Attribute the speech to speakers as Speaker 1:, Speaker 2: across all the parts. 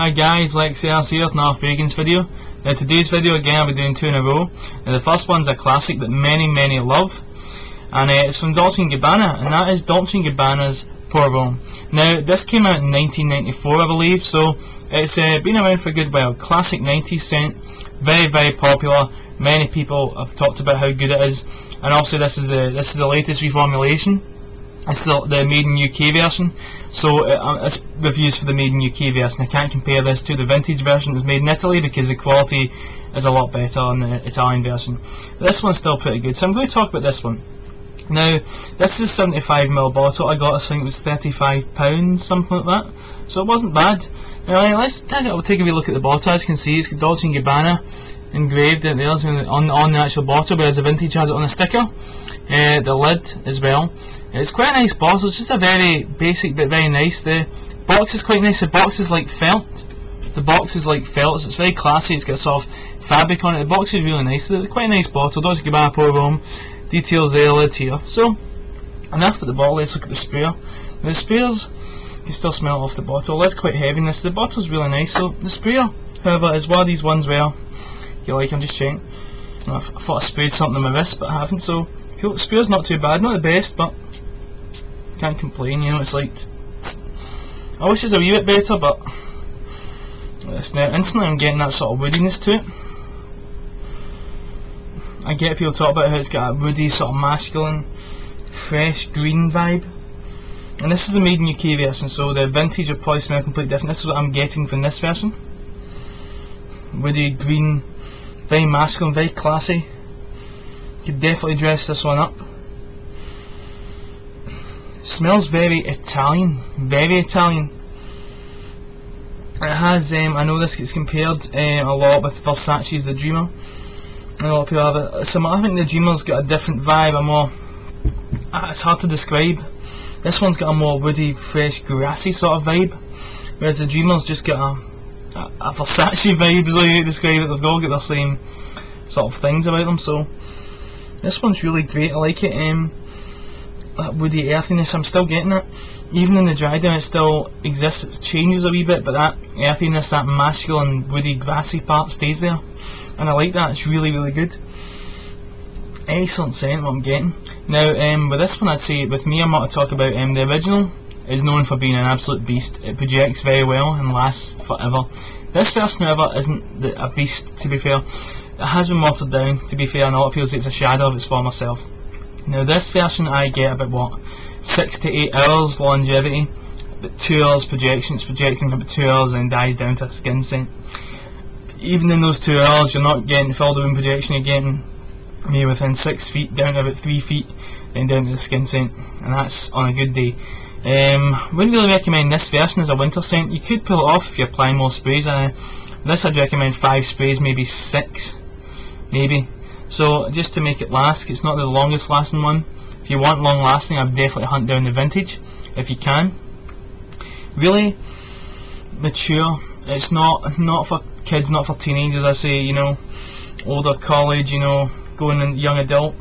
Speaker 1: Hi guys, Lex Ellis here another Fragrance video. Now today's video again I'll be doing two in a row. Now the first one's a classic that many many love and uh, it's from Dolce & Gabbana and that is Dolce & Gabbana's Homme. Now this came out in 1994 I believe so it's uh, been around for a good while. Classic 90s scent, very very popular. Many people have talked about how good it is and also this is the this is the latest reformulation. It's the, the made in UK version, so uh, it's reviews for the made in UK version. I can't compare this to the vintage version that's made in Italy because the quality is a lot better on the Italian version. But this one's still pretty good, so I'm going to talk about this one. Now, this is a 75ml bottle. I got I think it was £35, something like that. So it wasn't bad. Now, let's take, a wee look at the bottle. As you can see, it's Dolce & Gabbana engraved in there on, on the actual bottle, whereas the vintage has it on a sticker. Uh, the lid as well. It's quite a nice bottle, it's just a very basic but very nice. The box is quite nice, the box is like felt. The box is like felt, so it's very classy, it's got soft fabric on it. The box is really nice, it's quite a nice bottle. Dolce Gabbana Pour Homme, details there, lid here. So, enough with the bottle, let's look at the sprayer. The sprayers, you can still smell off the bottle, that's quite heavy. This, the bottle's really nice, so the sprayer, however, is one of these ones where, you like, I'm just checking. I thought I sprayed something on my wrist, but I haven't, so the sprayer's not too bad, not the best, but can't complain, you know, it's like, I wish it was a wee bit better, but it's now instantly I'm getting that sort of woodiness to it. I get people talk about how it's got a woody, sort of masculine, fresh, green vibe. And this is the made in UK version, so the vintage will probably smell completely different. This is what I'm getting from this version. Woody, green, very masculine, very classy. Could definitely dress this one up. Smells very Italian, very Italian. It has, um, I know this gets compared um, a lot with Versace's The Dreamer. A lot of people have it. I think The Dreamer's got a different vibe, a more, uh, it's hard to describe. This one's got a more woody, fresh, grassy sort of vibe. Whereas The Dreamer's just got a, a, a Versace vibe, is like you describe it. They've all got the same sort of things about them, so this one's really great, I like it. Um, that woody earthiness, I'm still getting it. Even in the dry down it still exists, it changes a wee bit, but that earthiness, that masculine, woody, grassy part stays there. And I like that, it's really, really good. Excellent scent, what I'm getting. Now, um, with this one I'd say, with me I'm going to talk about um, the original is known for being an absolute beast. It projects very well and lasts forever. This first, however, isn't a beast, to be fair. It has been watered down, to be fair, and a lot of people say it's a shadow of its former self. Now this version I get about what, 6 to 8 hours longevity, but 2 hours projection, it's projecting for about 2 hours and dies down to a skin scent. Even in those 2 hours you're not getting full room projection, you're getting maybe within 6 feet down to about 3 feet, then down to the skin scent, and that's on a good day. Um, wouldn't really recommend this version as a winter scent, you could pull it off if you apply more sprays, uh, this I'd recommend 5 sprays, maybe 6, maybe. So just to make it last, it's not the longest lasting one. If you want long lasting, I'd definitely hunt down the vintage, if you can. Really mature. It's not not for kids, not for teenagers. I say, you know, older college, you know, going in young adult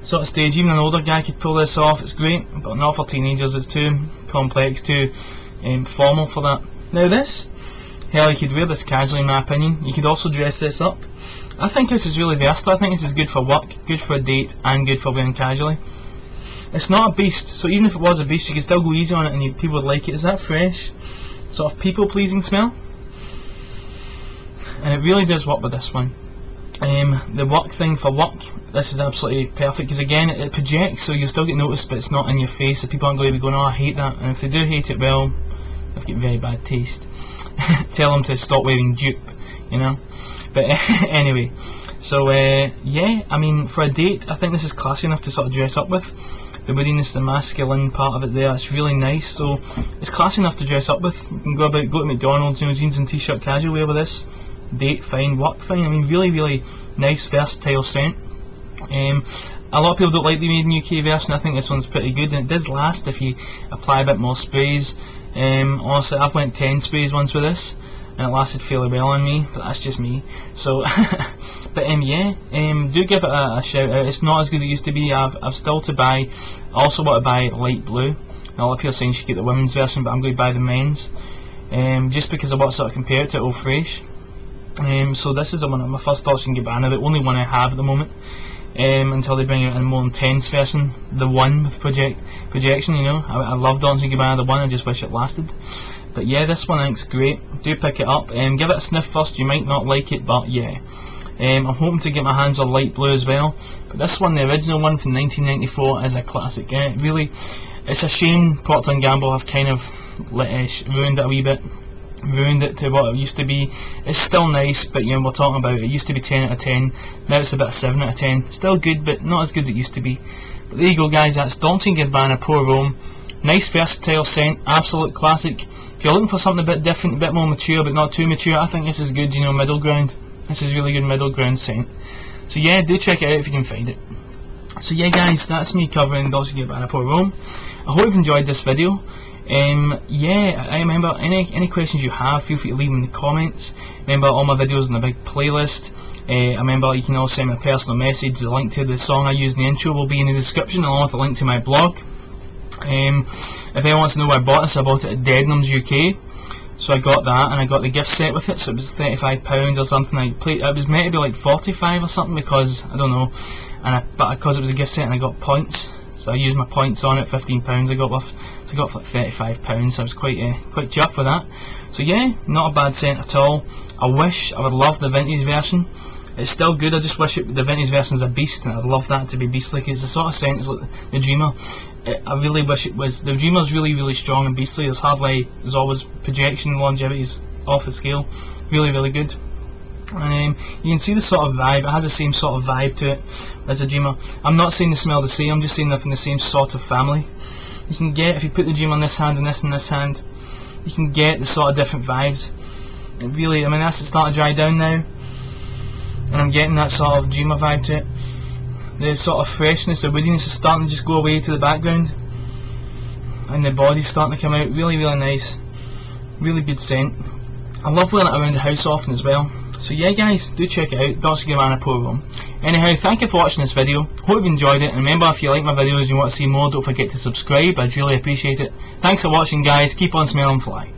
Speaker 1: sort of stage. Even an older guy could pull this off. It's great, but not for teenagers. It's too complex, too um, formal for that. Now this, hell, you could wear this casually, in my opinion. You could also dress this up. I think this is really versatile. I think this is good for work, good for a date, and good for wearing casually. It's not a beast, so even if it was a beast, you could still go easy on it and you, people would like it. Is that fresh? Sort of people-pleasing smell? And it really does work with this one. Um, the work thing for work, this is absolutely perfect because again it, projects so you still get noticed but it's not in your face so people aren't going to be going oh I hate that and if they do hate it well they've got very bad taste. Tell them to stop wearing dupe you know but anyway, so uh, yeah, I mean, for a date, I think this is classy enough to sort of dress up with. The woodiness, the masculine part of it there, it's really nice. So it's classy enough to dress up with. You can go about, go to McDonald's, you know, jeans and t-shirt, casual wear with this. Date fine, work fine. I mean, really, really nice, versatile scent. Um, a lot of people don't like the made in UK version. I think this one's pretty good, and it does last if you apply a bit more sprays. Um, honestly, I've went 10 sprays once with this and it lasted fairly well on me, but that's just me. So, but um, yeah, um, do give it a, a, shout out. It's not as good as it used to be. I've, I've still to buy. I also want to buy light blue. Of people saying you should get the women's version, but I'm going to buy the men's. um, just because I want to sort of compare it to Old Fresh. Um, so this is the one, my first Dolce & Gabbana, the only one I have at the moment. Um, until they bring out a more intense version, the one with project projection. You know, I, I love Dolce & Gabbana, the one. I just wish it lasted. But yeah, this one I think's great. Do pick it up. Um, give it a sniff first. You might not like it, but yeah. Um, I'm hoping to get my hands on light blue as well. But this one, the original one from 1994, is a classic. Yeah, really, it's a shame Procter & Gamble have kind of let, uh, ruined it a wee bit ruined it to what it used to be. It's still nice, but you know, we're talking about it used to be 10 out of 10, now it's about 7 out of 10. Still good, but not as good as it used to be. But there you go guys, that's Dolce & Gabbana Pour Homme. Nice versatile scent, absolute classic. If you're looking for something a bit different, a bit more mature, but not too mature, I think this is good, you know, middle ground. This is really good middle ground scent. So yeah, do check it out if you can find it. So yeah guys, that's me covering Dolce & Gabbana Pour Homme. I hope you've enjoyed this video. Um, yeah, I remember any any questions you have, feel free to leave them in the comments. Remember all my videos in the big playlist. Uh, I remember you can also send me a personal message. The link to the song I used in the intro will be in the description, along with a link to my blog. Um, if anyone wants to know where I bought this, I bought it at Debenhams UK. So I got that, and I got the gift set with it. So it was thirty-five pounds or something. I played. It was meant to be like forty-five or something because I don't know. And I, but because it was a gift set, and I got points. So I used my points on it. Fifteen pounds I got worth. So I got for like thirty-five pounds. So I was quite uh, quite chuffed with that. So yeah, not a bad scent at all. I wish I would love the vintage version. It's still good. I just wish it, the vintage version version's a beast, and I'd love that to be beastly. It's the sort of it's like the Dreamer. It, I really wish it was. The Dreamer's really really strong and beastly. There's hardly there's always projection longevity's off the scale. Really really good. Um, you can see the sort of vibe, it has the same sort of vibe to it as the Dreamer. I'm not saying they smell the same, I'm just saying they're from the same sort of family. You can get, if you put the Dreamer on this hand and this in this hand, you can get the sort of different vibes. It really, I mean that's starting to dry down now, and I'm getting that sort of Dreamer vibe to it. The sort of freshness, the woodiness is starting to just go away to the background, and the body's starting to come out. Really, really nice. Really good scent. I love wearing it around the house often as well. So yeah guys, do check it out, Dolce Gabbana Pour Homme. Anyhow, thank you for watching this video, hope you've enjoyed it, and remember if you like my videos and you want to see more, don't forget to subscribe, I'd really appreciate it. Thanks for watching guys, keep on smelling fly.